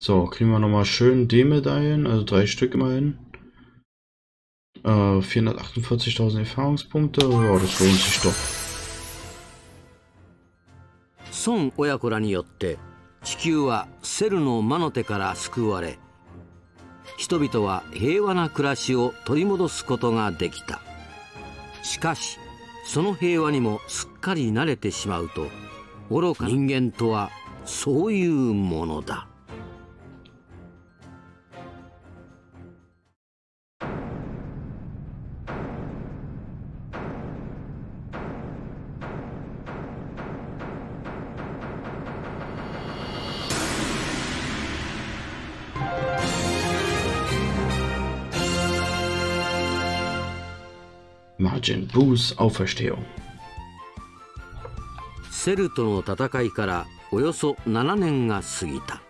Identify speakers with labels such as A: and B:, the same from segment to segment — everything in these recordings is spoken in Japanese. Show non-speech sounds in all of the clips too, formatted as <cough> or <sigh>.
A: So, kriegen wir nochmal schön D-Medaillen, also drei Stück immerhin. Äh, 448.000 Erfahrungspunkte, ja, das lohnt sich doch.
B: 孫親子らによって地球はセルの魔の手から救われ人々は平和な暮らしを取り戻すことができたしかしその平和にもすっかり慣れてしまうと愚か人間とはそういうものだセルとの戦いからおよそ7年が過ぎた。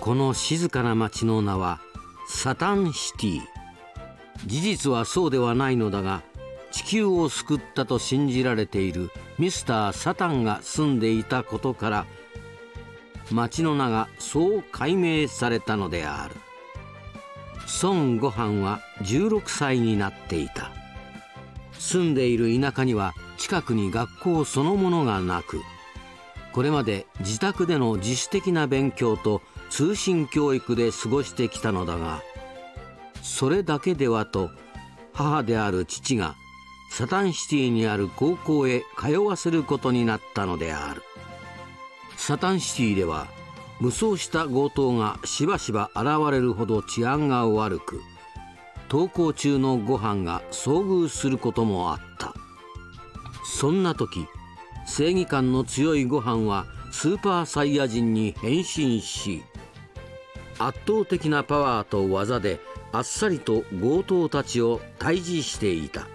B: この静かな町の名はサタンシティ。事実はそうではないのだが地球を救ったと信じられているミスター・サタンが住んでいたことから町の名がそう解明されたのである。孫悟飯は16歳になっていた。住んでいる田舎には近くに学校そのものがなくこれまで自宅での自主的な勉強と通信教育で過ごしてきたのだがそれだけではと母である父がサタンシティにある高校へ通わせることになったのである。サタンシティでは無双した強盗がしばしば現れるほど治安が悪く登校中のご飯が遭遇することもあった。そんな時正義感の強いご飯はスーパーサイヤ人に変身し圧倒的なパワーと技であっさりと強盗たちを退治していた。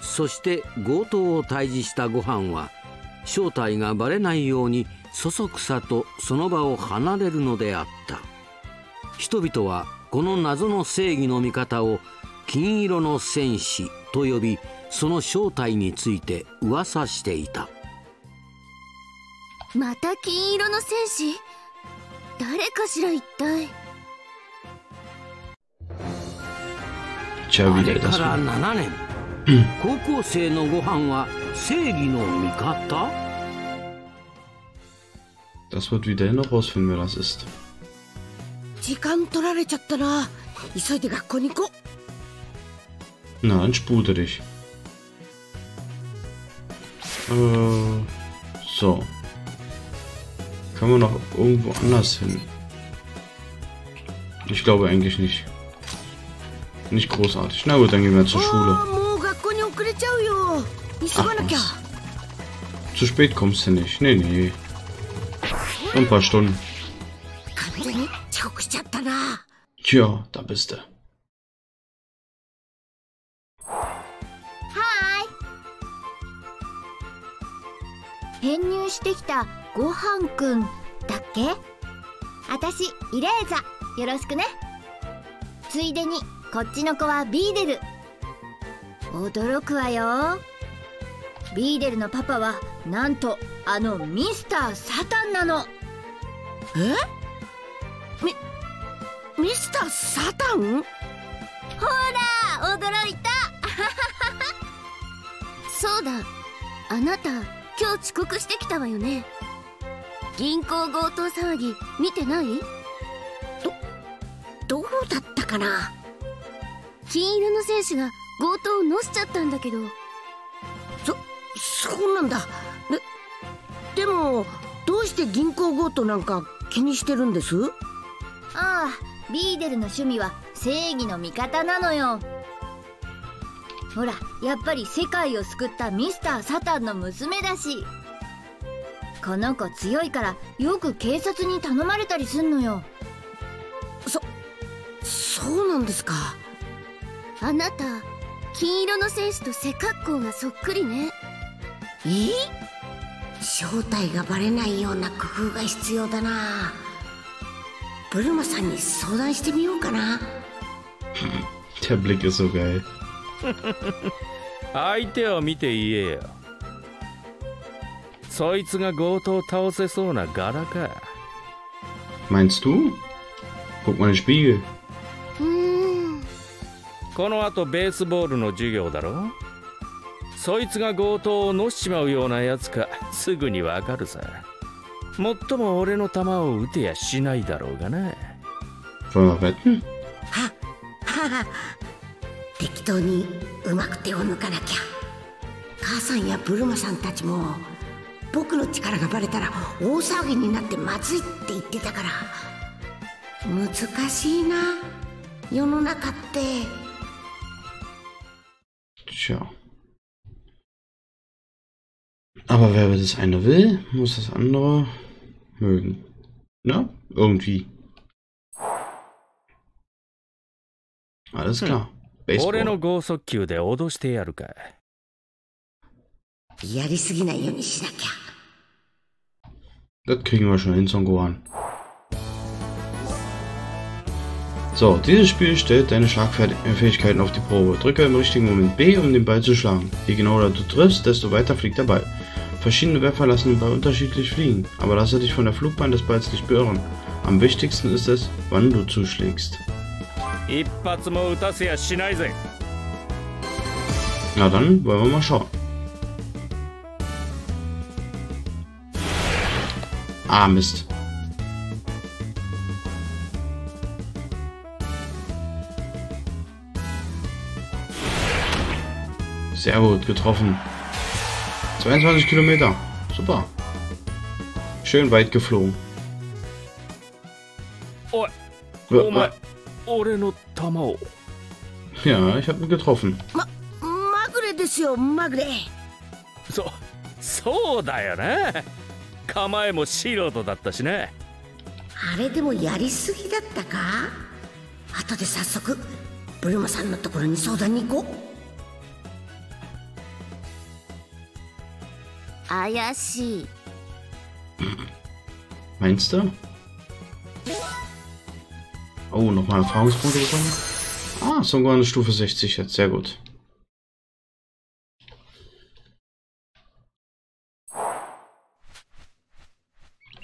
B: そして強盗を退治したご飯は正体がバレないようにそそくさとその場を離れるのであった。人々はこの謎の正義の味方を金色の戦士と呼びその正体について噂していた
C: また金色の戦士誰かしら一体
B: あれから
A: Mal.
B: 7年高校生のご飯は正義の味方
A: Das wird wieder herausfinden, wer das ist.
D: 時間取られちゃったな急いで学校に行こ
A: Na, dann spute dich. Äh, so. Können wir noch irgendwo anders hin? Ich glaube eigentlich nicht. Nicht großartig. Na gut, dann gehen wir
D: う
A: zur
D: あ
A: Schule.
D: ーもう学校に遅れちゃうよ急がなきゃ
A: Zu spät kommst du nicht. Nee, nee. Ein paar Stunden.
D: 完全に遅刻しちゃったな
A: Tja, da bist du.
C: 編入してきたごはんくんだっけ？あたしイレーザよろしくね。ついでにこっちの子はビーデル。驚くわよ。ビーデルのパパはなんとあのミスター・サタンなの。
D: え？ミミスター・サタン？
C: ほら驚いた。<laughs> そうだ。あなた今日遅刻してきたわよね。銀行強盗騒ぎ見てない？
D: どうだったかな？
C: 金色の戦士が強盗を乗せちゃったんだけど。
D: そうなんだ。ででもどうして銀行強盗なんか気にしてるんです？
C: ああビーデルの趣味は正義の味方なのよほらやっぱり世界を救ったミスター・サタンの娘だし。この子強いからよく警察に頼まれたりすんのよ。
D: そうなんですか？
C: あなた金色の戦士と背格好がそっくりね。
D: え？正体がバレないような工夫が必要だな。ブルマさんに相談してみようかな。
A: Der Blick ist so geil.
E: 相手を見て言えよ。そいつが強盗を倒せそうな柄か。
A: Meinst du? Guck mal in den Spiegel.
C: うーん
E: この後ベースボールの授業だろ？そいつが強盗をのしちまうようなやつか。すぐにわかるさ。もっとも俺の球を撃てやしないだろうがな
D: 適当にうまく手を抜かなきゃ母さんやブルマさんたちも僕の力がバレたら大騒ぎになってまずいって言ってたから難しいな世の中って
A: Tja. Aber wer das eine will, muss das andere mögen. Ne? Irgendwie. Alles klar.
E: 俺の
A: Baseball.
E: 剛速球で脅してやるか
D: やりすぎないようにしなきゃ
A: Das kriegen wir schon hin, Son Gohan. So, dieses Spiel stellt deine Schlagfähigkeiten auf die Probe. Drücke im richtigen Moment B, um den Ball zu schlagen. Je genauer du triffst, desto weiter fliegt der Ball. Verschiedene Werfer lassen den Ball unterschiedlich fliegen, aber lasse dich von der Flugbahn des Balls nicht beirren. Am wichtigsten ist es, wann du zuschlägst.
E: 一発も撃たせやしないぜ
A: Na dann, wollen wir mal schauen. Ah, Mist. Sehr gut, getroffen. 22 Kilometer. Super. Schön weit geflogen.
E: おい
A: Wa-
E: お前
A: wa-
E: 俺の球を。
A: Ja, ich habe ihn getroffen.
D: ままぐれですよまぐれ
E: そそうだよな構えも素人だったしな
D: あれでもやりすぎだったか？後で早速ブルマさんのところに相談に行こう。
C: 怪しい。
A: Meinst du? Oh, nochmal Erfahrungspunkte bekommen. Ah, sogar eine Stufe 60 jetzt. Sehr gut.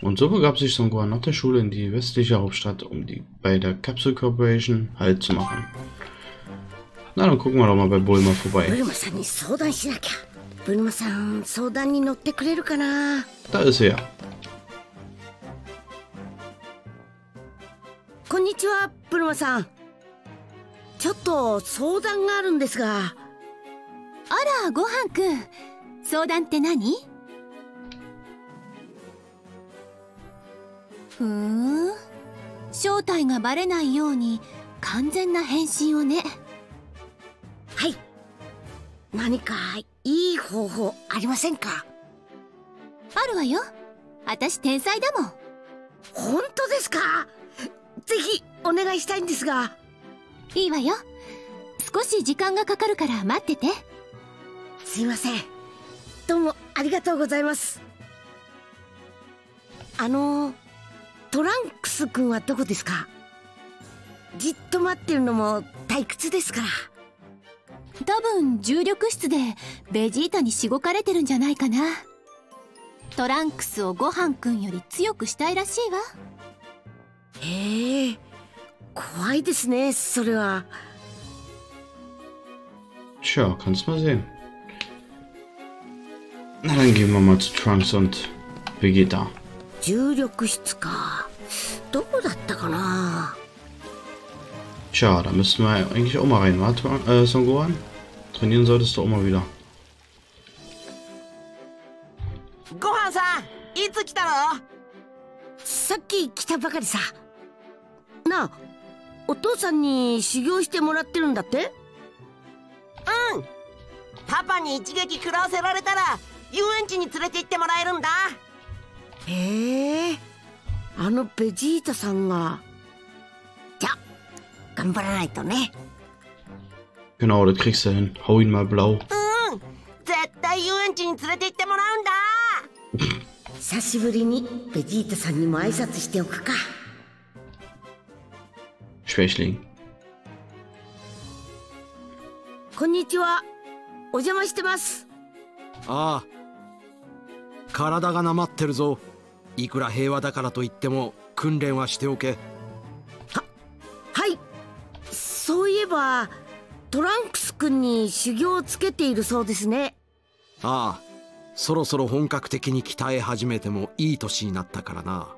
A: Und so begab sich Songuan nach der Schule in die westliche Hauptstadt, um die bei der Capsule Corporation Halt zu machen. Na, dann gucken wir doch mal bei Bulma vorbei. Da ist er
D: ja. ちはブルマさん。ちょっと相談があるんですが。
C: あらごはんくん。相談って何？ふーん。正体がバレないように完全な変身をね。
D: はい。何かいい方法ありませんか？
C: あるわよ。私天才だもん。
D: 本当ですか？ぜひお願いしたいんですが。
C: いいわよ。少し時間がかかるから待ってて。
D: すいません。どうもありがとうございます。あのトランクス君はどこですか？じっと待ってるのも退屈ですから。
C: 多分重力室でベジータにしごかれてるんじゃないかな。トランクスをごはんくんより強くしたいらしいわ。
D: へえ怖いですねそれは
A: Tja, kannst mal sehen. Na, dann gehen wir mal zu Trunks und Vegeta.
D: 重力室かどこだったかな
A: Tja, da müssten wir eigentlich auch mal rein, wa, Tron- äh, Son Gohan? Trainieren solltest du auch mal wieder.
F: ごはんさんいつ来たの
D: さっき来たばかりさなあ お父さんに修行してもらってるんだって？
F: うん。パパに一撃食らわせられたら遊園地に連れて行ってもらえるんだ。
D: へえあのベジータさんが。じゃあ頑張らないとね。
A: Genau, das kriegst du hin. Hau ihn mal blau.
F: うん。絶対遊園地に連れて行ってもらうんだ。<laughs>
D: 久しぶりにベジータさんにも挨拶しておくか
A: Schwächling.
D: こんにちは。お邪魔してます。
G: ああ。体がなまってるぞ。いくら平和だからといっても訓練はしておけ。
D: はい。そういえばトランクス君に修行をつけているそうですね。
G: ああ。そろそろ本格的に鍛え始めてもいい年になったからな。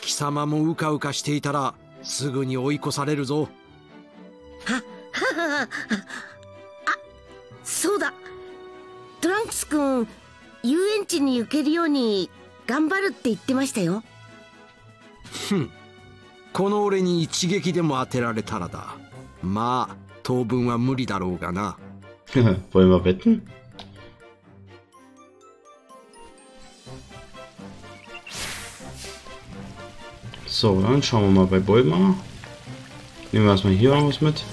G: 貴様もうかうかしていたらすぐに追い越されるぞ。
D: はははは。あそうだ。トランクス君遊園地に行けるように頑張るって言ってましたよ。
G: ふん。この俺に一撃でも当てられたらだ。まあ当分は無理だろうがな。
A: Wollen wir wetten? So, dann schauen wir mal bei Bulma. Nehmen wir erstmal hier was mit.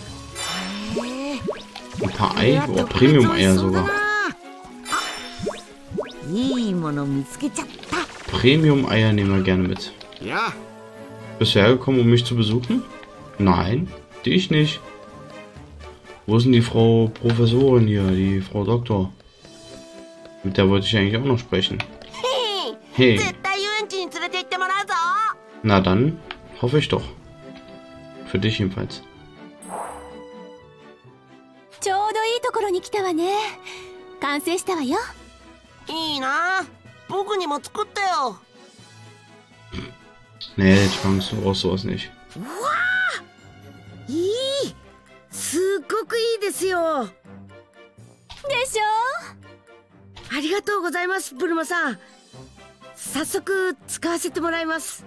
A: Ein paar Eier. Oh, Premium-Eier sogar. Premium-Eier nehmen wir gerne mit.
G: Ja.
A: Bist du hergekommen, um mich zu besuchen? Nein, dich nicht. Wo ist denn die Frau Professorin hier, die Frau Doktor? Mit der wollte ich eigentlich auch noch sprechen. <laughs> Hey, na dann, hoffe ich doch. Für dich jedenfalls.
C: ちょうどいいところに来たわね。完成したわよ。
F: いいな。僕にも作ってよ。
A: Nee, Chance, du brauchst sowas nicht.
D: いい。すっごくいいですよ。
C: でしょ？
D: ありがとうございますブルマさん。早速使わせてもらいます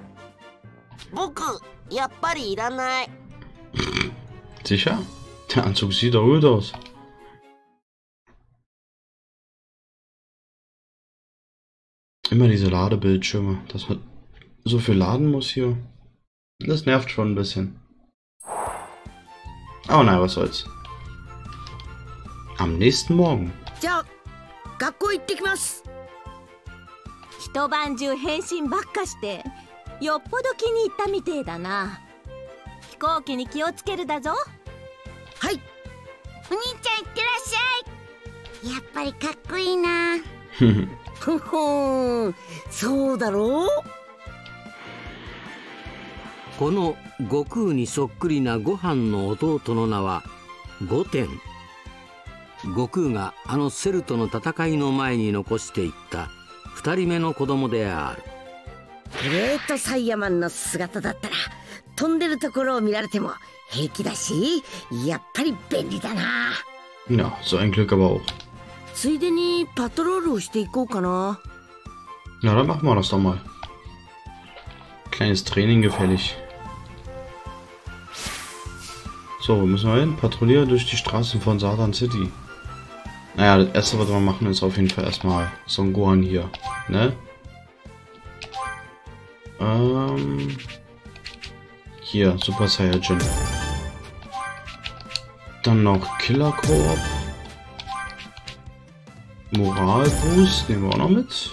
F: 僕やっぱりいらない
A: Sicher? Der Anzug sieht doch gut aus. Immer diese Ladebildschirme. Dass man so viel laden muss hier. Das nervt schon ein bisschen. Aber naja, was soll's. Am nächsten Morgen.
D: じゃあ学校行ってきます
H: 一晩中変身ばっかして よっぽど気に入ったみてえだな。飛行機に気をつけるだぞ。
D: はい。
C: お兄ちゃんいってらっしゃい。やっぱりかっこいいな。
D: ふふん。そうだろ？う
B: この悟空にそっくりなご飯の弟の名は御殿。悟空があのセルとの戦いの前に残していった二人目の子供である
D: グレートサイヤマンの姿だったら飛んでるところを見られても平気だしやっぱり便利だな
A: Ja, so ein Glück aber auch.
D: ついでにパトロールをしていこうかな
A: Na, dann machen wir das doch mal. Kleines Training gefällig. So, wo müssen wir hin? Patrouilliere durch die Straßen von Satan City. Naja, das erste, was wir machen, ist auf jeden Fall erstmal Son Gohan hier. Ne? Ähm. Hier, Super Saiyajin. Dann noch Killer Koop. Moral Boost nehmen wir auch noch mit.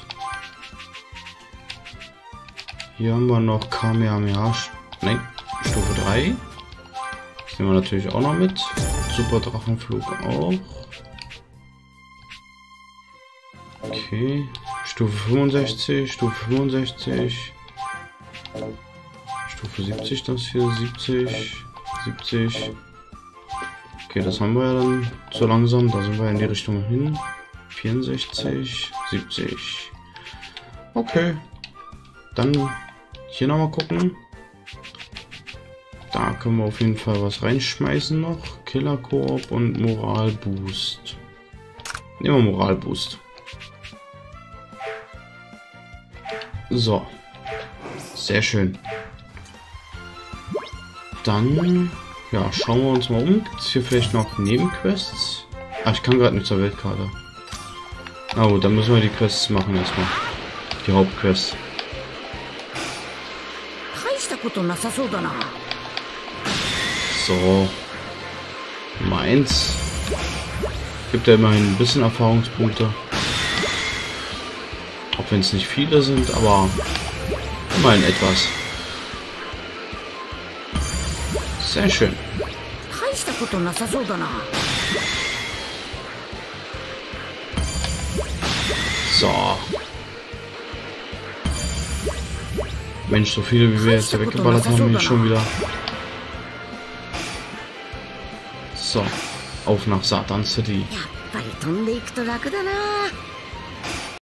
A: Hier haben wir noch Kamehameha. Nein, Stufe 3. Das nehmen wir natürlich auch noch mit. Super Drachenflug auch. Okay. Stufe 65, Stufe 65. Stufe 70 das hier, 70, 70. Okay, das haben wir ja dann so langsam. Da sind wir in die Richtung hin. 64, 70. Okay. Dann hier nochmal gucken. Da können wir auf jeden Fall was reinschmeißen noch. Killer Koop und Moral Boost. Nehmen wir Moral Boost. So. Sehr schön. Dann, ja, schauen wir uns mal um. Gibt es hier vielleicht noch Nebenquests? Ah, ich kann gerade nicht zur Weltkarte. Oh, dann müssen wir die Quests machen erstmal. Die Hauptquests. So. Meins. Gibt ja immerhin ein bisschen Erfahrungspunkte. Auch wenn es nicht viele sind, aber immerhin etwas. Sehr schön. So. Mensch, so viele wie wir jetzt weggeballert haben, hier schon wieder. So, auf nach Satan City.